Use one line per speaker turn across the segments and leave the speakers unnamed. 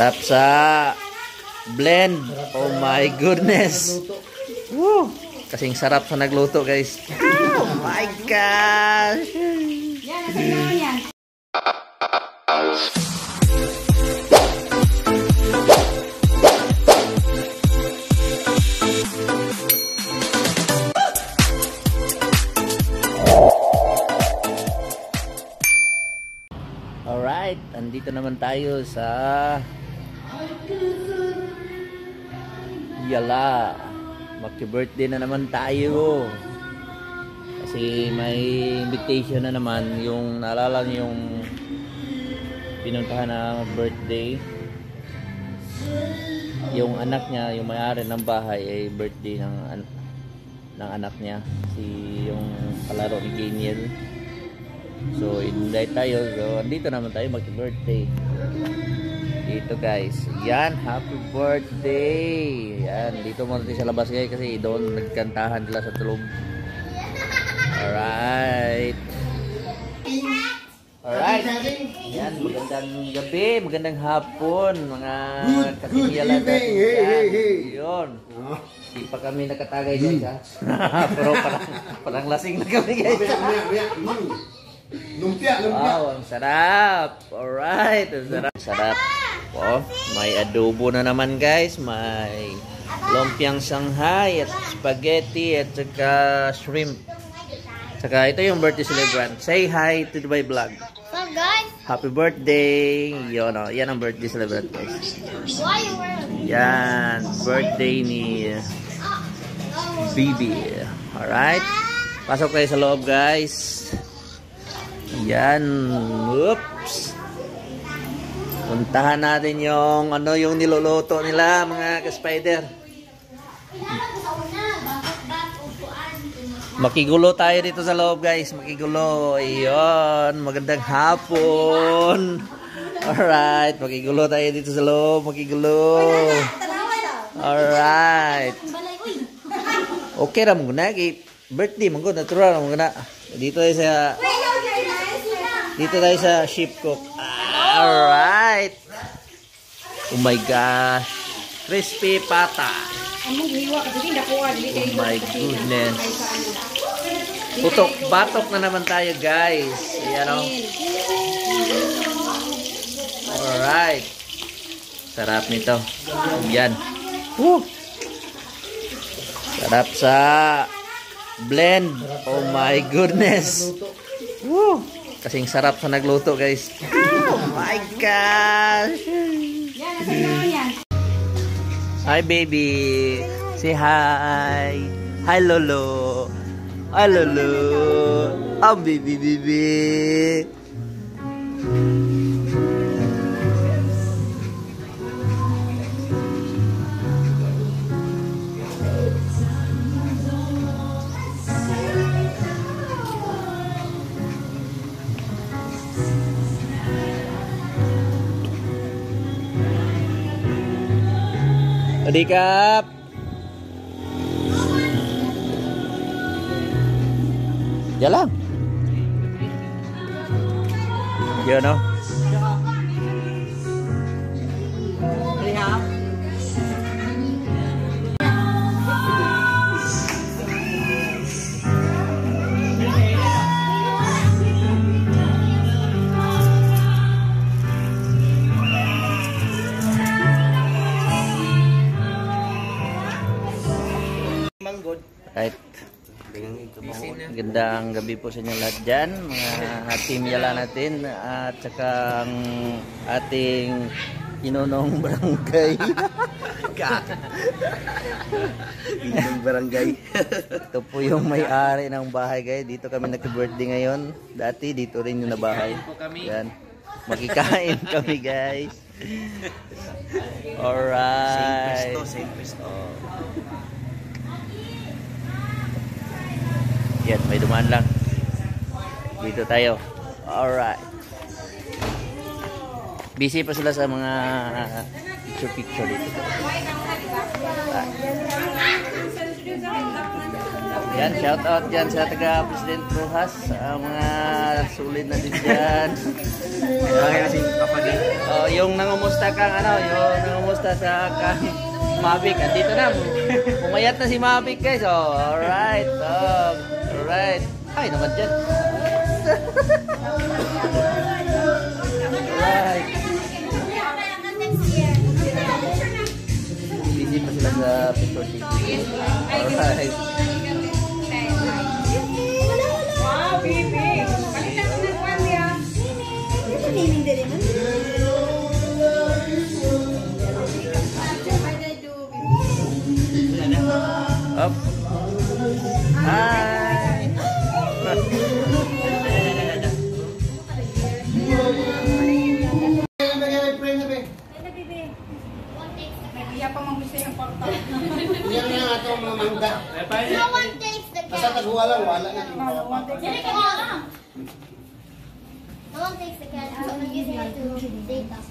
Sarap sa blend. Oh my goodness. Woo! Kasing sarap sa nagluto, guys. Oh my gosh! Alright, andito naman tayo sa Yala. Magki-birthday na naman tayo. Kasi may invitation na naman yung naalala yung pinuntahan na birthday. Yung anak niya, yung may-ari ng bahay ay birthday ng an- ng anak niya si yung kalaro ni Geniel. So, invite tayo. So, andito naman tayo mag-birthday. Dito guys. Yan, happy birthday. Yan, dito muna tayo sa labas guys kasi doon nagkantahan sila sa tulog. Alright. Alright. Yan, magandang gabi, magandang hapon, mga kasinyalan
hey, hey.
Yun. Di pa kami nakatagay guys ha. Pero parang, parang lasing na kami guys.
Mamaya, mamaya, mamaya. Mm. Lumpia, lumpia.
Wow, ang sarap. Alright, ang sarap. Sarap. Oh, may adobo na naman guys. May lumpiang Shanghai at spaghetti at saka shrimp. Saka ito yung birthday celebrant. Say hi to my vlog.
So guys,
Happy birthday. Yun oh, yan ang birthday celebrant guys. Yan, birthday ni Bibi. Alright. Pasok tayo sa loob guys. Yan. Oops. Puntahan natin yung ano yung niluluto nila mga ka-spider. Makigulo tayo dito sa loob guys. Makigulo. Ayun. Magandang hapon. Alright. Makigulo tayo dito sa loob. Makigulo. Alright. Okay ra mo na birthday mo ko natural mo na. Dito tayo sa dito tayo sa ship cook. Alright. Oh my gosh. Crispy pata.
Dili
Oh my goodness. Putok batok na naman tayo guys. Ayan o. Alright. Sarap nito. Yan. Woo. Sarap sa blend. Oh my goodness. Woo. Kasing sarap sa nagluto guys. My gosh.
Yan, nasa yan.
Hi baby. Say hi. Hi Lolo. Hi Lolo. Oh baby baby. วัสดีครับอย่า Manggod. Right. Gandang gabi po sa inyo lahat dyan, mga team yala natin at saka ang ating inonong barangay.
Inonong barangay.
Ito po yung may-ari ng bahay guys. Dito kami nag-birthday ngayon. Dati dito rin yung nabahay. Yan. Makikain kami guys. Alright.
Saint Cristo, Saint Cristo. Oh.
Yan, may dumaan lang. Dito tayo. Alright. Busy pa sila sa mga picture-picture dito. Yan, shout out dyan sa taga President Rojas. Sa mga sulit na din dyan. Oh, yung nangumusta kang ano, yung nangumusta sa kang Mavic. Andito na. Umayat na si Mavic guys. Oh, alright. Oh, alright. Ay, naman dyan. alright. Busy pa sila sa picture taking. Alright.
Wow, baby.
Na.
No one takes the cat. So using it to date us.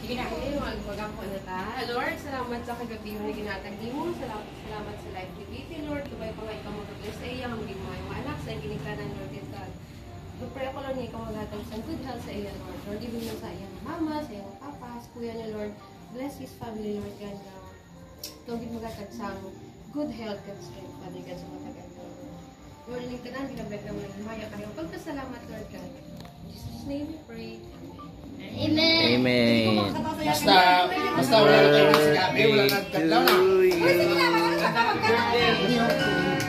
Sige na, hindi mo magpagampo na ta. Lord, salamat sa kagabi mo na ginatagdi mo. Salamat, salamat sa life ni Titi, Lord. Tubay pa nga ikaw mag-bless sa iya. Ang mo ay anak sa ginikanan, Lord, and God. Lupre ako lang niya ikaw maghatag sa good health sa iya, Lord. Lord, ibig mo sa iya ng mama, sa iya ng papa, sa kuya niya, Lord. Bless his family, Lord, God. gid maghatag sa good health and strength, Father God, sa matagal. Lord, ining tanan, ginabet ka mo ng himaya kayo. Pagpasalamat, Lord God. In Jesus' name we pray.
Amen.
Amen.
Basta, basta wala na kayo sa gabi, wala na nagkadlaw na.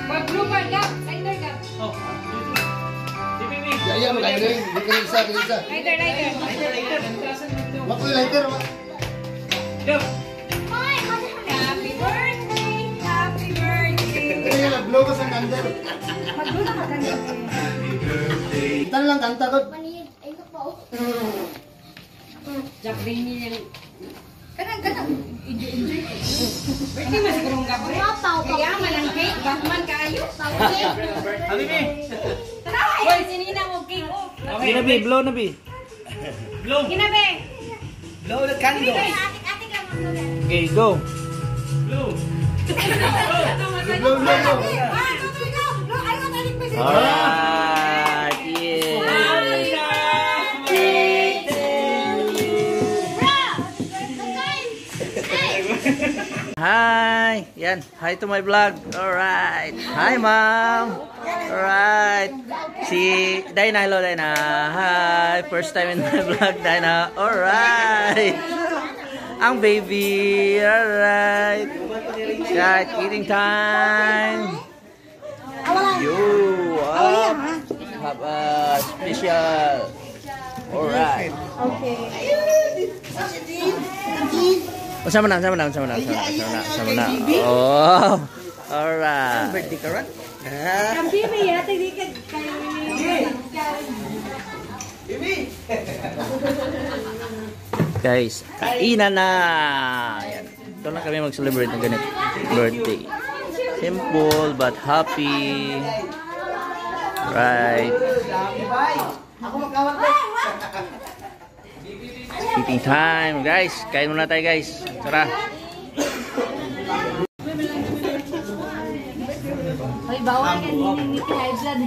Mag-blooper ka! Cider ka!
Yaya mo kayo rin, hindi ka isa, ka isa.
Cider, cider!
Makoy lighter, wa.
Happy birthday! Happy birthday!
Kaya nag-blow ka sa kander. Na lang kanta ko.
Manihid. Ay, ito po.
Jack Rainy yan.
Kanang, kanang.
Birthday mo sigurong gabi.
Mga pau, pau.
Kaya man ang cake, Batman kaayo.
Pau, cake.
Hoy, sinina mo cake. Oh,
Okay na, bi. Blow na, bi.
Ginabi!
Atik-atik lang mga lugar.
Okay, go.
Blow, blow, blow.
Ah, tutoy ka. No, I want adik pa siya.
Alright. Hi. Yan. Hi to my vlog. Alright. Hi, ma'am. Alright. Si Dina. Hello, Dina. Hi. First time in my vlog, Dina. Alright. Ang baby. Alright. Right. Eating time. You up. Have a special. Alright. Oh, sama na, sama na, sama na, sama na, sama na, sama na. Oh, alright. Birthday ka rin? Guys, kainan na! Ayan. Ito na kami mag-celebrate ng ganit birthday. Simple but happy. Right. Eating time, guys. Kain muna tayo, guys. Tara.
Hoy, bawal yan. Hindi high blood.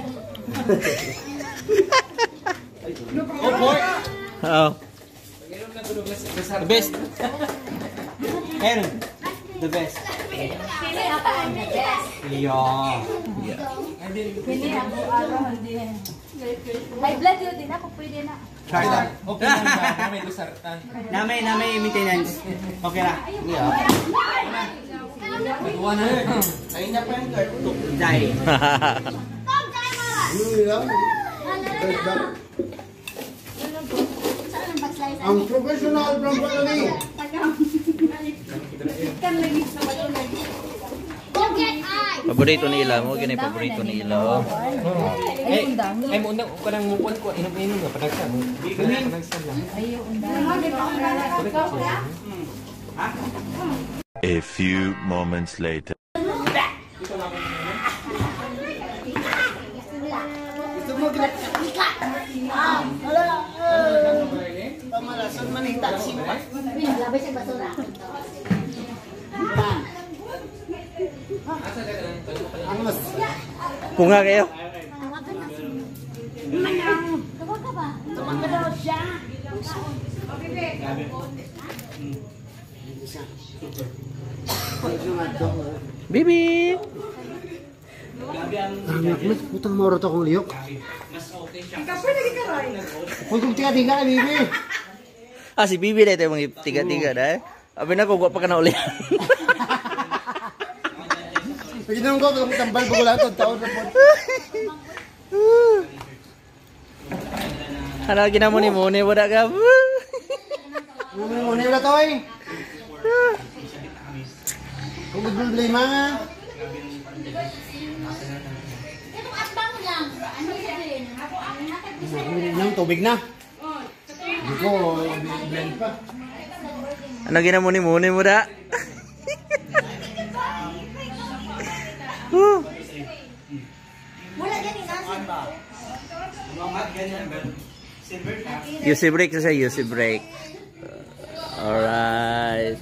Oh.
The best. Hen. The best.
Ang the best.
Yeah.
Hindi. High blood yun din ako, pwede na.
Try that. Okay lang ba? Namay lusartan. Namay, namay maintenance. Okay lang. Yeah. Ayun na pa yung card. Die.
Tom, tayo mara!
Yun lang. Best back.
Ang
professional from Palani.
Go get eye!
Paborito ni Ila mo. Ganyan paborito ni Ila. oh.
Eh, ay mo undang ko nang ko inom-inom na panagsa mo. Panagsa lang.
A few moments later.
Gusto mo gina... Ah, wala. Pamalasan man yung taxi pa.
Labay sa basura.
Ano mas...
Kunga kayo.
Tawag ka ba? Tawag ka daw siya.
Bibi!
Putang moro to kong liyok.
Mas okay siya.
Kung kung tiga-tiga ka, bibi.
Ah, si Bibi na ito yung mga tiga-tiga na eh. Abi na ko, gwa pa ka na uli.
Pagkinang ko, kung tambal lahat ang taon na po.
Ano, ginamuni-muni mo na ka.
Ano mo muna yung to eh. Kung problema nga. Nang tubig na. Hindi ko, blend pa.
Ano ginamuni-muni mo na? Woo! UC break sa UC break. Alright.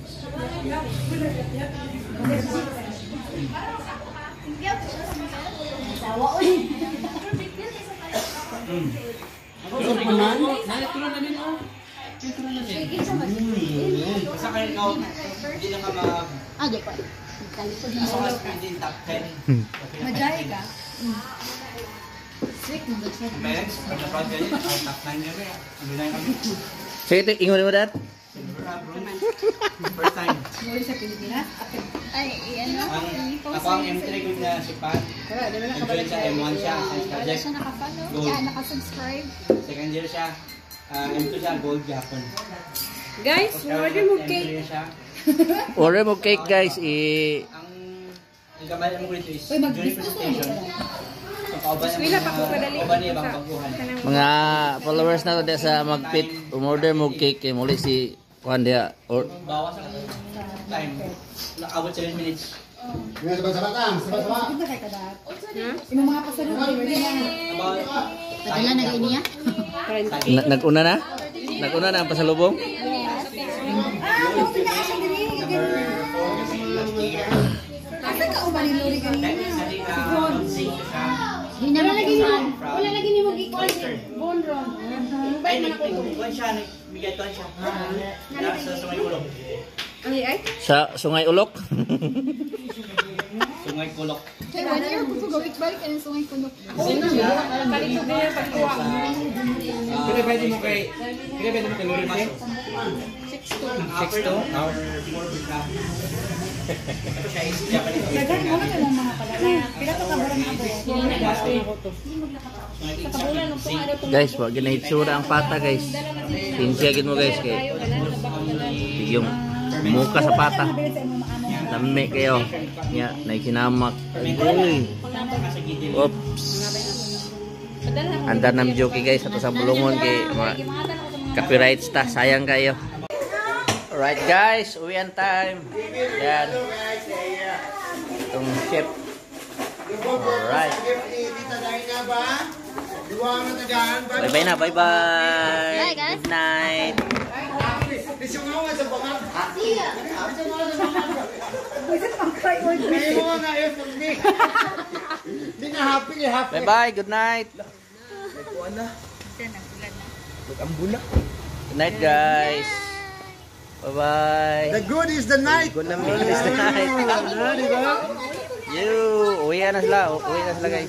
Ka mag...
Ah, di
mas pwedeng top 10.
Majay ka.
Parents, pagkapag ganyan, 9 nyo rin. Ano na kami?
Sige, ito, ingon mo
bro. First time.
Muli sa Pilipinas? Ay, ano?
Ako ang M3 ko na si Pat. Nag-join sa M1 siya.
Wala siya.
Gold.
Yeah, nakasubscribe.
Second year siya. Ah, M2 siya, gold Japon.
Guys, order mo cake.
M3 siya.
Order mo cake guys.
Ang ang gamay mo rito is during presentation.
Wila pa ko kadali.
mga followers na to sa magpit umorder mo cake kay muli si Juan dia or
Bawas ang time. Nakabot 7 minutes.
Ngayon, sabat-sabat lang, sabat-sabat.
Hindi kay kadap. Yung mga pasalubong, hindi na.
About
Padala na gani niya?
Na- nag-una na? Nag-una na ang pasalubong?
number 4 last year.
Asa ka umanin lori kanina?
isa din na sing siya.
Di na lagi ni
From
Wala lagi ni mo gikon.
Western.
Bonron.
Nagkuhan siya. Nagbigay ko siya. Nasa sungay kulok.
Ay, ay.
Sa Sungay Ulok?
Sungay kulok.
Kaya gawit balik ka ng sungay kunok.
Sing siya.
Palito din pagkuha.
Pero pwede mo kay... Pwede mo kay Lori Pasok. 6'2". Ang upper to, or 4 siya.
Na
guys, wag ginahitsura ang pata guys. Pinsiyagin mo guys kay yung muka sa pata. Lami kayo. Ya, naikinamak. Oops. Anda nam joke guys ato sa bulungon kay copyrights ta. Sayang kayo. Alright guys, uwian time. Yan. Itong chef. Alright. Bye bye na, bye bye.
Bye, guys.
Good night. Bye bye, good night. Good night guys. Bye bye.
The good is the night.
Good na is the night.
Di ba?
You, uwi na sila, uwi na sila guys.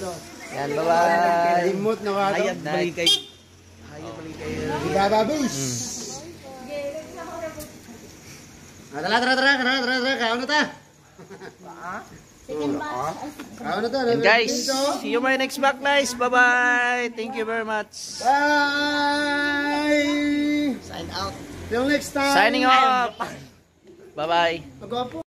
Yan, bye bye.
Limot na ka.
Hayat balik kayo.
Bababus. Ah, tara, tara, tara, tara, tara, tara, kaon na ta. Kaon na ta.
And guys, see you my next back guys. Bye bye. Thank you very much.
Bye!
Sign out.
Till next time.
Signing off. Bye bye.
Magwapo.